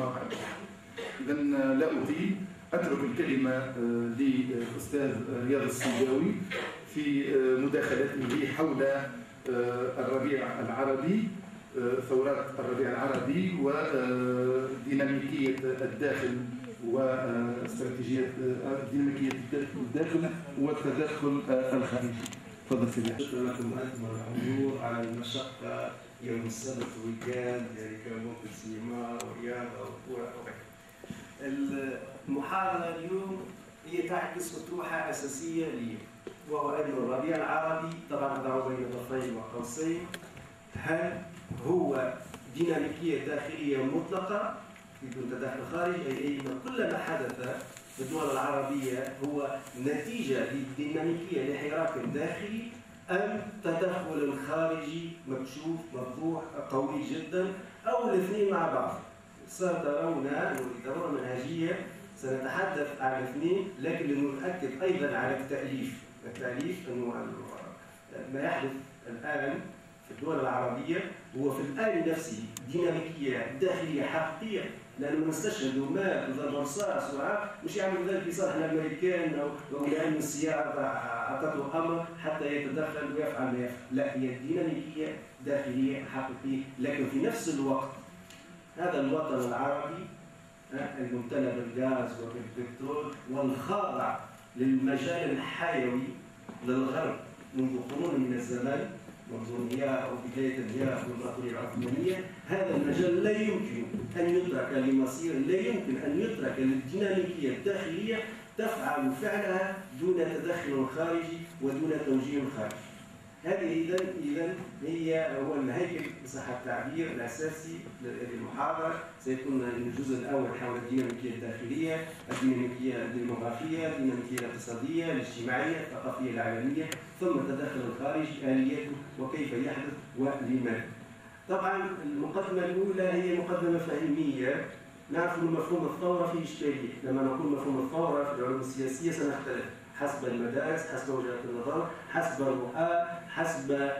واقع إذا لا أطيل أترك الكلمة آه، للأستاذ رياض السنجاوي في آه، مداخلته حول الربيع العربي ثورات الربيع العربي وديناميكية الداخل واستراتيجية ديناميكية الداخل والتدخل الخارجي. تفضل سيدي. شكرا لكم أنتم الحضور على المشقة يوم السبت ويكاند يعني ممكن سينما ورياضة وكورة المحاضرة اليوم هي تعكس اطروحه أساسية لي وهو أن الربيع العربي طبعا اضع بين ضفين وقوسين. هل هو ديناميكية داخلية مطلقة؟ بدون تدخل خارجي أي أن كل ما حدث في الدول العربية هو نتيجة للديناميكية لحراك داخلي أم تدخل خارجي مكشوف مفضوح قوي جدا أو الاثنين مع بعض؟ سترون ترون منهجية سنتحدث عن الاثنين لكن لنؤكد أيضا على التأليف. التأليف أنه ما يحدث الآن في الدول العربية هو في الآن نفسه ديناميكية داخلية حقيقية. نستشهد ما ضرب رصاص مش يعمل ذلك لصالح الأمريكان أو لأن السياره اعطته أمر حتى يتدخل ويفعل ما يفعل، لا هي ديناميكية داخلية حقيقية. لكن في نفس الوقت هذا الوطن العربي الممتلئ بالغاز وبالبترول والخاضع للمجال الحيوي للغرب منذ قرون من الزمان. أو بداية الهيرة الإمبراطورية العثمانية. هذا المجال لا يمكن أن يترك لمصير لا يمكن أن يترك للديناميكية الداخلية تفعل فعلها دون تدخل خارجي ودون توجيه خارجي. هذه اذا اذا هي هو الهيكل بصح التعبير الأساسي للمحاضره سيكون الجزء الأول حول الديناميكية الداخلية، الديناميكية الديموغرافية، الديناميكية الاقتصادية، الاجتماعية، الثقافية العالمية، ثم التدخل الخارجي الياته وكيف يحدث ولماذا. طبعا المقدمة الأولى هي مقدمة فهمية نعرف مفهوم الثورة فيه إشكالية، لما نقول مفهوم الثورة في العلوم السياسية سنختلف. حسب المدارس حسب وجهات النظر حسب الرؤى حسب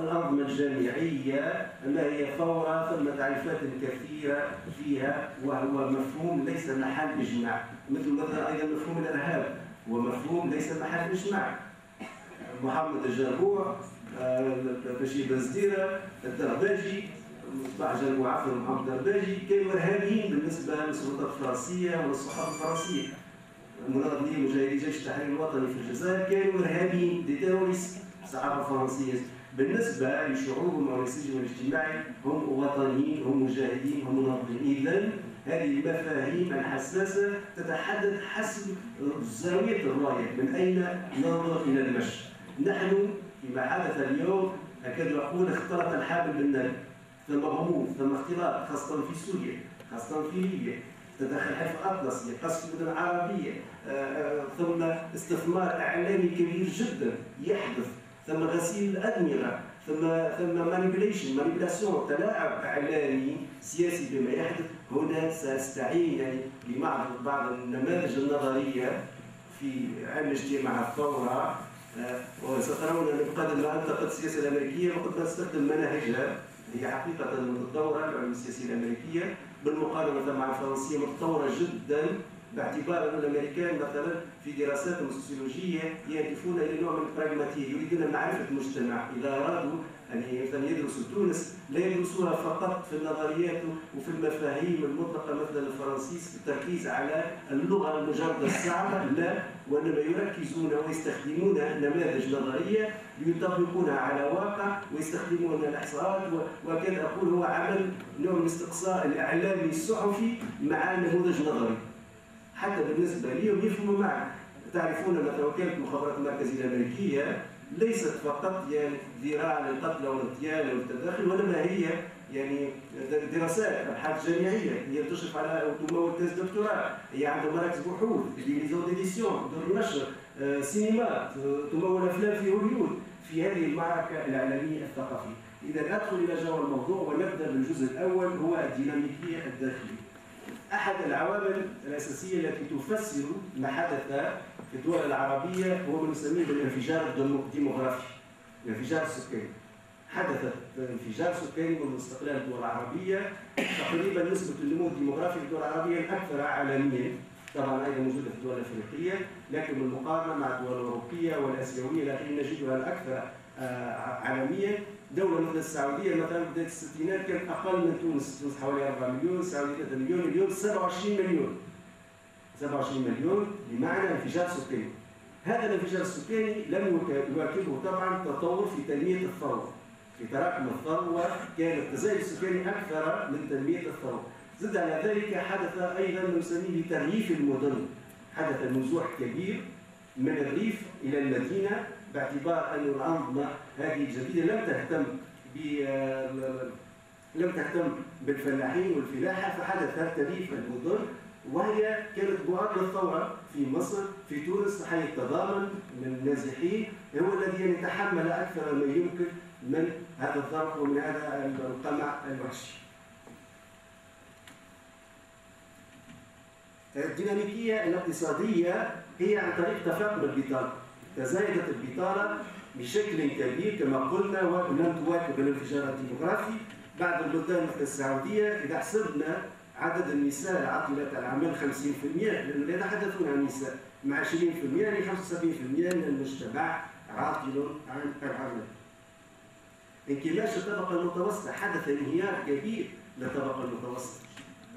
الأنظمة الجامعية ما هي ثورة ثم تعريفات كثيرة فيها وهو مفهوم ليس محل إجماع. مثل مثلا أيضا مفهوم الإرهاب هو مفهوم ليس محل إجماع. محمد الجربوع بشير بزديرة الدرباجي مصباح جربوع عفوا محمد الدرباجي كانوا إرهابيين بالنسبة للسلطات الفرنسية والصحافة الفرنسية. مناضلين مجاهدي جيش التحرير الوطني في الجزائر كانوا ارهابيين دي تيروريست الصحافة الفرنسية. بالنسبة لشعوبهم أو لسجنهم الاجتماعي هم وطنيين هم مجاهدين هم مناضلين اذا هذه المفاهيم الحساسة تتحدد حسب زاوية الرايه من أين ننظر إلى المشي نحن فيما حدث اليوم أكاد أقول اختلط الحابل بالنابل ثم غموض ثم اختلاط خاصة في سوريا خاصة في ليبيا. تدخل حلف اطلسي قصف المدن العربية. آه، آه، ثم استثمار إعلامي كبير جدا يحدث. ثم غسيل الأدمغة. ثم ثم manipulation manipulation تلاعب إعلامي سياسي بما يحدث. هنا سأستعين يعني بعض النماذج النظرية في علم الاجتماع الثورة. آه، وسترون ان بقدر ما أنتقد السياسة الأمريكية وقد نستخدم مناهجها هي حقيقه متطوره العلوم السياسيه الأمريكية. بالمقارنة مع الفرنسية متطورة جدا. باعتبار أن الأمريكان مثلا في دراساتهم السوسيولوجيه يهدفون إلى نوع من البراغماتية يريدون معرفه المجتمع إذا أرادوا أن مثلا يدرسوا تونس لا يدرسوها فقط في النظريات وفي المفاهيم المطلقة مثلا الفرنسيس بالتركيز على اللغة المجردة الصعبة لا. وإنما يركزون ويستخدمون نماذج نظرية ليطبقونها على واقع ويستخدمون الإحصاءات. وكان أقول هو عمل نوع من الاستقصاء الإعلامي الصحفي مع نموذج نظري. حتى بالنسبة لهم يفهموا معك. تعرفون مثلا وكاله المخابرات المركزيه الأمريكية ليست فقط يعني ذراع للقتل والاغتيال والتداخل وإنما هي يعني دراسات أبحاث جامعية. هي تشرف على تمول thèses دكتوراه. هي عندها مراكز بحوث des maisons d'édition دور نشر آه، سينمات تمول أفلام في هوليوود في هذه المعركة الاعلاميه الثقافية. إذا أدخل إلى جوهر الموضوع ونبدأ بالجزء الأول هو الديناميكية الداخلية. أحد العوامل الأساسية التي تفسر ما حدث في الدول العربية هو ما نسميه بالانفجار الديموغرافي الانفجار السكاني. حدث انفجار سكاني من استقلال الدول العربية تقريبا نسبة النمو الديموغرافي في الدول العربية الأكثر عالميا. طبعا أيضا موجودة في الدول الأفريقية لكن بالمقارنة مع الدول الأوروبية والآسيوية لكن نجدها الأكثر آه، عالميا. دولة مثل السعودية مثلا بداية الستينات كانت أقل من تونس، تونس حوالي 4 مليون، السعودية 3 مليون، اليوم 27 مليون. 27 مليون بمعنى انفجار سكاني. هذا الانفجار السكاني لم يواكبه طبعا تطور في تنمية الثروة. في تراكم الثروة كان التزايد السكاني أكثر من تنمية الثروة. زد على ذلك حدث أيضا ما نسميه ترييف المدن. حدث نزوح كبير من الريف إلى المدينة باعتبار أن الأنظمة هذه الجديدة لم تهتم ب لم تهتم بالفلاحين والفلاحة فحدث تريف المدن وهي كانت بعد الثورة في مصر في تونس حي التضامن من النازحين هو الذي يتحمل أكثر ما يمكن من هذا الضرب ومن هذا القمع الوحشي. الديناميكية الاقتصادية هي عن طريق تفاقم البطالة تزايدت البطالة بشكل كبير كما قلنا ولم تواكب الانفجار الديموغرافي بعد البلدان مثل السعودية إذا حسبنا عدد النساء عطلة العمل 50% لأنه لا يتحدثون عن النساء مع 20% يعني 75% من المجتمع عاطل عن العمل. انكماش الطبقة المتوسطة حدث انهيار كبير للطبقة المتوسطة.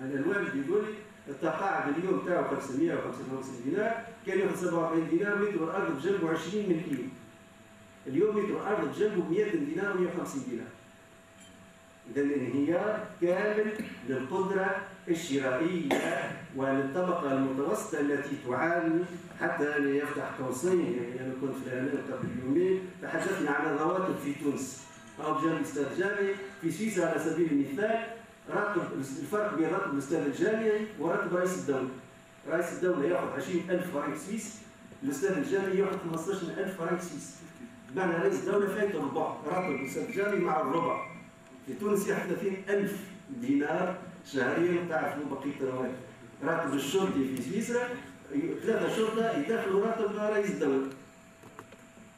أنا الوالد يقول التقاعد اليوم تاعو 555 دينار كان ياخذ 47 دينار متر الأرض بجنبه 20 مليون اليوم متر الأرض بجنبه 100 دينار و150 دينار. إذا الانهيار كامل للقدرة الشرائية وللطبقه المتوسطة التي تعاني حتى يفتح قوسين. يعني أنا كنت في الاعلام قبل يومين تحدثنا عن الرواتب في تونس. أو بجانب الأستاذ جامعي في سويسرا على سبيل المثال راتب الفرق بين راتب الأستاذ الجامعي وراتب رئيس الدولة. رئيس الدولة ياخذ 20000 فرنك سويس الأستاذ الجامعي ياخذ 15000 فرنك سويس. بمعنى رئيس الدولة فايت الربع راتب الأستاذ الجامعي مع الربع. في تونس ياخذ 30000 دينار شهريا تعرفوا بقية الرواتب راتب الشرطي في سويسرا ثلاثة شرطة يدخلوا راتب رئيس الدولة.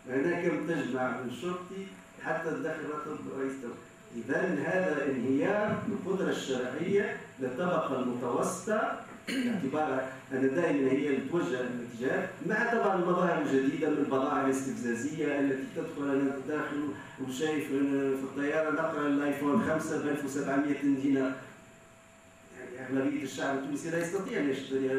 هنا كم تجمع من الشرطي حتى تدخل راتب رئيس الدولة. إذا هذا انهيار القدرة الشرعية للطبقة المتوسطة باعتبار أن دائما هي اللي توجه الاتجاه مع طبعا المظاهر الجديدة من البضائع الاستفزازية التي تدخل أنا داخل وشايف في الطيارة نقرأ الآيفون 5 ب 1700 دينار يعني أغلبية الشعب التونسي لا يستطيع أن يشتري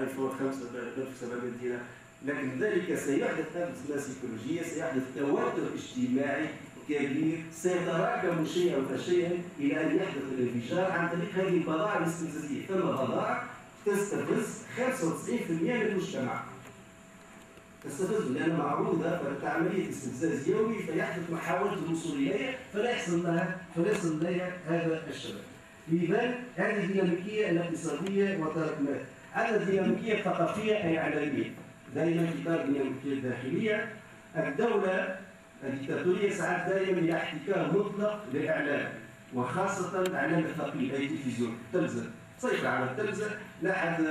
آيفون 5 ب 1700 دينار لكن ذلك سيحدث أزمة سيكولوجية سيحدث توتر اجتماعي كبير سيتراكم شيئا فشيئا إلى أن يحدث الانفجار عن طريق هذه البضائع الاستفزازية، ثم بضائع تستفز 95% من المجتمع تستفز لأنها معروضة كعملية استفزاز يومي فيحدث محاولة الوصول إليها فلا يحصل لها فلا يحصل لها هذا الشباب. إذا هذه الديناميكية الاقتصادية وتراكمات. هذه الديناميكية الثقافية أي إعلامية. دائما إطار الديناميكية الداخلية الدولة الديكتاتورية ساعات دائما إلى احتكار مطلق للإعلام وخاصة الإعلام الثقيل أي التلفزيون تلفزيون تسيطر على التلفزة لا أحد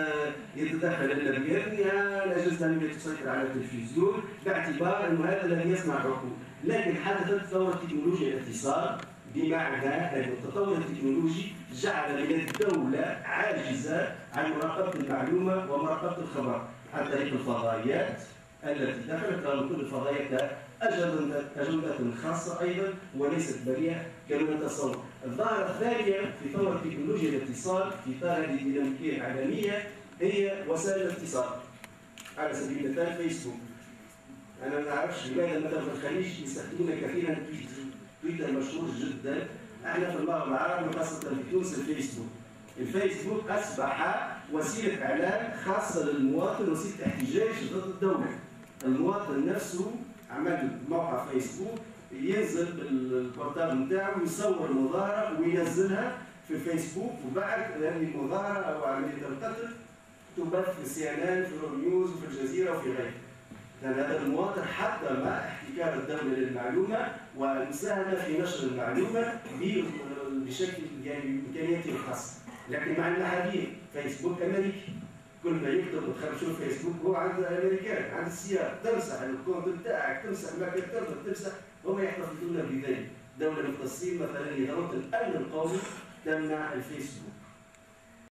يتدخل إلا بإذنها الأجهزة التعليمية تسيطر على التلفزيون باعتبار أنه هذا الذي يصنع العقول. لكن حدثت ثورة تكنولوجيا الاتصال بمعنى أن التطور التكنولوجي جعل من الدولة عاجزة عن مراقبة المعلومة ومراقبة الخبر. عن طريق الفضائيات التي دخلت كل الفضائيات أجندة خاصة أيضا وليست بريئة كما نتصور. الظاهرة الثانية في ثورة تكنولوجيا الاتصال في إطار هذه الديناميكية العالمية هي وسائل الاتصال. على سبيل المثال فيسبوك. أنا ما أعرفش لماذا مثلا في الخليج يستخدمون كثيرا تويتر. تويتر مشهور جدا. إحنا في المغرب العربي وخاصة في تونس الفيسبوك. الفيسبوك أصبح وسيلة إعلام خاصة للمواطن وسيلة احتجاج ضد الدولة. المواطن نفسه عمل موقع فيسبوك ينزل ال portable نتاعو يصور المظاهرة وينزلها في الفيسبوك وبعد هذه المظاهرة أو عمليه القتل تبث في سي ان ان في نيوز وفي الجزيرة وفي غيره. لأن هذا المواطن حتى مع احتكار الدولة للمعلومة والمساهمة في نشر المعلومة بشكل يعني بامكانياته الخاصه. لكن مع المحاذير فيسبوك أمريكي كل ما يكتب وتخرج شوف فيسبوك هو عند الامريكان عند السيارة تمسح الكونت بتاعك تمسح ما كتبت تمسح. هم يحتفظون بذلك دولة مثل الصين مثلا إدارة الأمن القومي تمنع الفيسبوك.